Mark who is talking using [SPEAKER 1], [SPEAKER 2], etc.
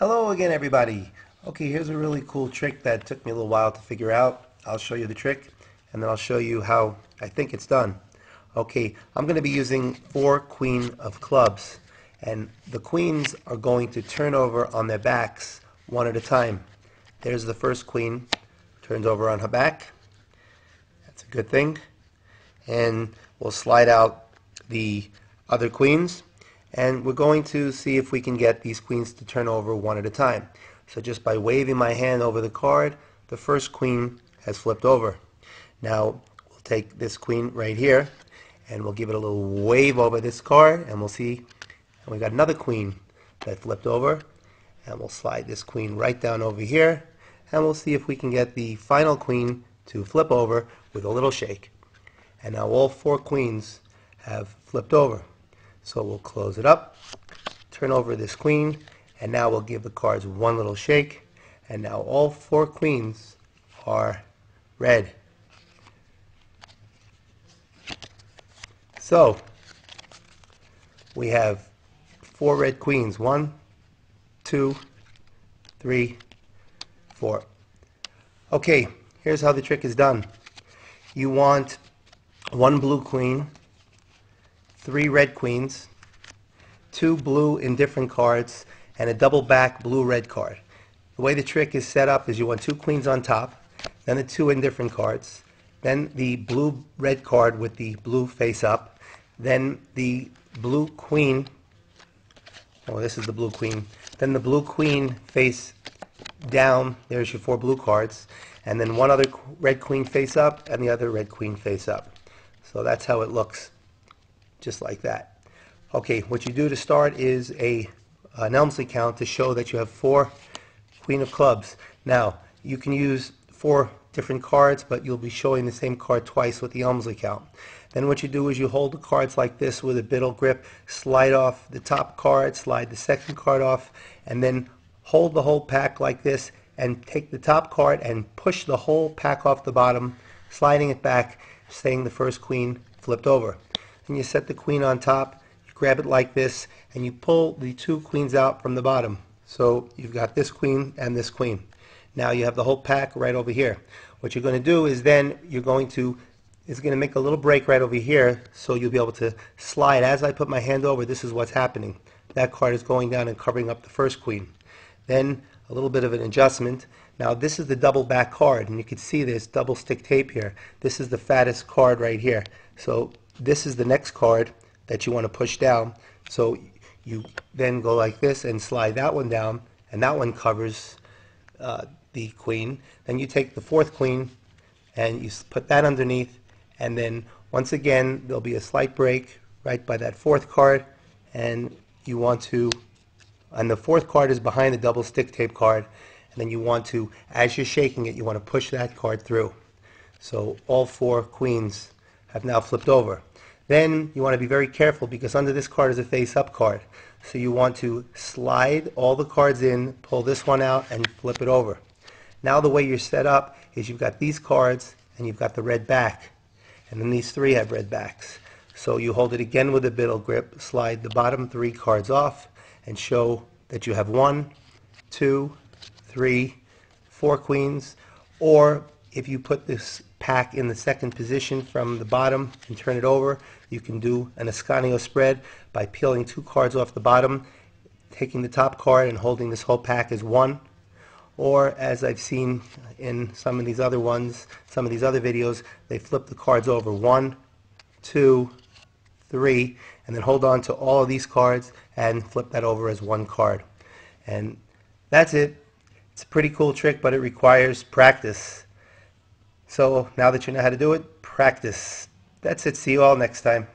[SPEAKER 1] Hello again everybody. Okay, here's a really cool trick that took me a little while to figure out. I'll show you the trick and then I'll show you how I think it's done. Okay, I'm going to be using four queen of clubs and the queens are going to turn over on their backs one at a time. There's the first queen, turns over on her back. That's a good thing. And we'll slide out the other queens and we're going to see if we can get these queens to turn over one at a time. So just by waving my hand over the card, the first queen has flipped over. Now we'll take this queen right here and we'll give it a little wave over this card and we'll see and we got another queen that flipped over and we'll slide this queen right down over here and we'll see if we can get the final queen to flip over with a little shake. And now all four queens have flipped over. So we'll close it up, turn over this queen, and now we'll give the cards one little shake. And now all four queens are red. So we have four red queens. One, two, three, four. Okay, here's how the trick is done. You want one blue queen, three red queens, two blue indifferent cards, and a double back blue-red card. The way the trick is set up is you want two queens on top, then the two indifferent cards, then the blue-red card with the blue face up, then the blue queen, oh this is the blue queen, then the blue queen face down, there's your four blue cards, and then one other red queen face up and the other red queen face up. So that's how it looks just like that. Okay, what you do to start is a an Elmsley count to show that you have four Queen of Clubs. Now, you can use four different cards, but you'll be showing the same card twice with the Elmsley count. Then what you do is you hold the cards like this with a biddle grip, slide off the top card, slide the second card off, and then hold the whole pack like this and take the top card and push the whole pack off the bottom, sliding it back, saying the first queen flipped over and you set the queen on top. You grab it like this, and you pull the two queens out from the bottom. So you've got this queen and this queen. Now you have the whole pack right over here. What you're going to do is then you're going to it's going to make a little break right over here so you'll be able to slide. As I put my hand over, this is what's happening. That card is going down and covering up the first queen. Then a little bit of an adjustment. Now this is the double back card and you can see this double stick tape here. This is the fattest card right here. So this is the next card that you want to push down. So you then go like this and slide that one down, and that one covers uh, the queen. Then you take the fourth queen and you put that underneath, and then once again there'll be a slight break right by that fourth card, and you want to, and the fourth card is behind the double stick tape card, and then you want to, as you're shaking it, you want to push that card through. So all four queens have now flipped over. Then you want to be very careful because under this card is a face-up card. So you want to slide all the cards in, pull this one out, and flip it over. Now the way you're set up is you've got these cards and you've got the red back. And then these three have red backs. So you hold it again with a biddle grip, slide the bottom three cards off, and show that you have one, two, three, four queens, or if you put this pack in the second position from the bottom and turn it over, you can do an Ascanio spread by peeling two cards off the bottom, taking the top card and holding this whole pack as one. Or as I've seen in some of these other ones, some of these other videos, they flip the cards over one, two, three, and then hold on to all of these cards and flip that over as one card. And that's it. It's a pretty cool trick, but it requires practice. So now that you know how to do it, practice. That's it. See you all next time.